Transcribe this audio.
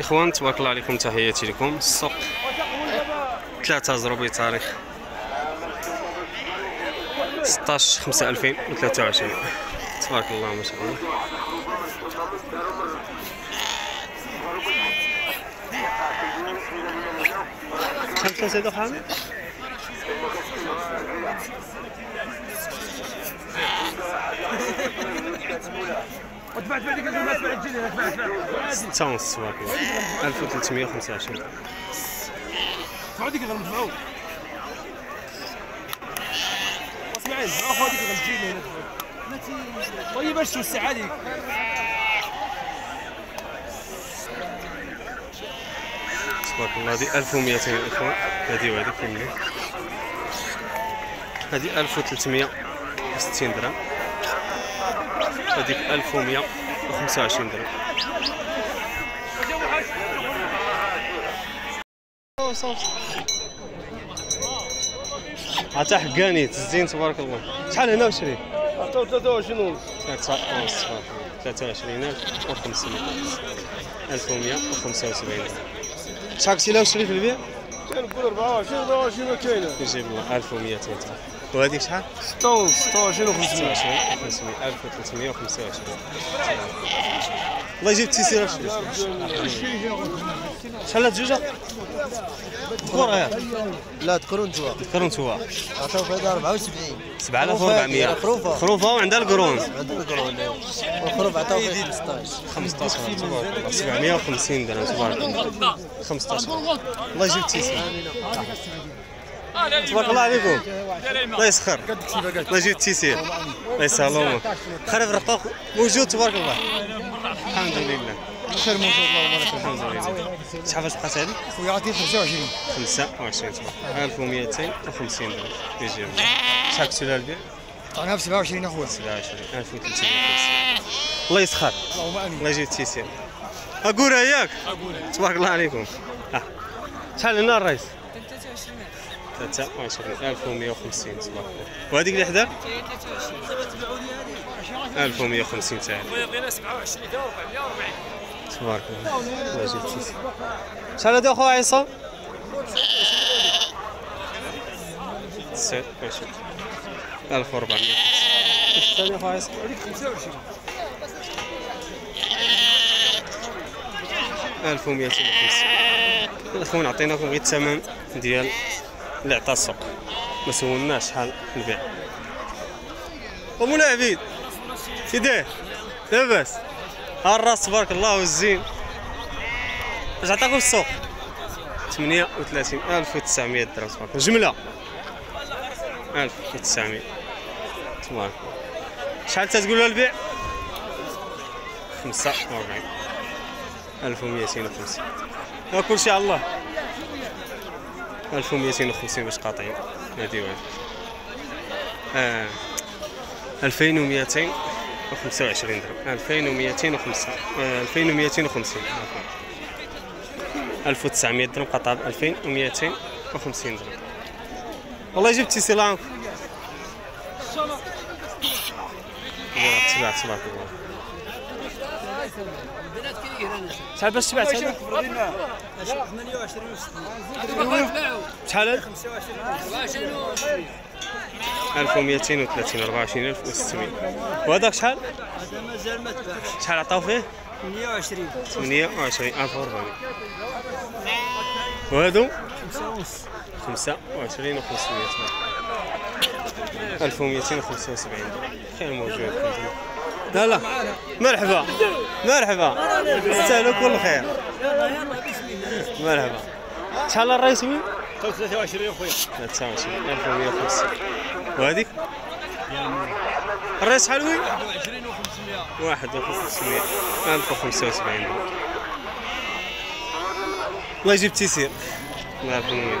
إخوان تبارك الله عليكم تحياتي لكم. السوق 3 زروبي تاريخ. 16 5 2023 تبارك الله ما شاء الله. ودفعت بعدك الناس بعد جدي دفعت ستة ونص تبارك الله 1325 سعودي كذا مدفعون اسمعين ما اخواتي كذا مجينا هنا طيب إيش وسع عليك تبارك الله هذه 1200 اخوان هذه وهذه كاملين هذه 1360 درهم. هذيك 1125 درهم. عطا حقاني الزين تبارك الله. شحال هنا وشري؟ 23 ونص 23500 1175 شحال قلتي له وشري في البيع؟ كنقول 24 24 ما كاينة يجيب الله 1200 وهذيك شحال؟ 6 ونص 26 و 500 25 500 1325 الله يجيب التيسير شحال هاد؟ كورة ياك لا تقرون جوا ذكروا نتوما عطاو في هذا 74 7400 خروفة. خروفه وعندها القرون عندنا القرون والخروف عطاو في 15 15 تبارك الله 750 درهم تبارك الله 15 الله يجيب التيسير تبارك الله عليكم الله يسخر الله يجيب التيسير الله يسهل امورك خريف رقاق موجود تبارك الله الحمد لله خير موجود الله يبارك الحمد لله شحال فاش بقات هذه؟ خويا عطيه 25 25 تبارك 1250 درهم يجيب شحال كنتو لها البيع؟ عطيناها ب 27 اخويا 27 1350 الله يسخر اللهم امين الله يجيب التيسير اقورا ياك تبارك الله عليكم آه. شحال هنا الرئيس 23 1150 تبارك الله وهذيك اللي حداك 1150 تاعي. تبارك الله. الله يجيب التيسير شحال هذا اخو عصام؟ 29 1400 الثاني اخو عصام؟ 1250 الاخوان عطيناكم غير الثمن ديال اللي عطى السوق. ما سولناش شحال البيع ومولا عبيد كي داير لاباس. ها الراس تبارك الله والزين. اش عطاكم السوق. 38 1900 درهم تبارك الله. جملة. 1900 تبارك شحال تتقول له البيع؟ 45 1250 ها كلشي على الله. 1250 باش قاطعين. هادي واحد. آه 2225 درهم. 2250 آه 2250 عفوا 1900 درهم قطع ب 2250 درهم. والله جبتي سلام تبعت تبارك الله شحال باش تبعت هذا؟ 28 شحال هذا؟ 1230 24600 وهذاك شحال؟ هذا مازال ما تباعش شحال عطاو فيه؟ 120 28 1400 وهادو 5 ونص 25 و 500 1275 خير موجود لا لا مرحبا. مرحبا تستاهلوا كل خير. مرحبا. شحال الرئيس وين؟ 23 اخويا 23 1150 وهذيك؟ الرئيس شحال وين؟ 21 و 500 1500 1075 الله يجيب تيسير. الله يرحمه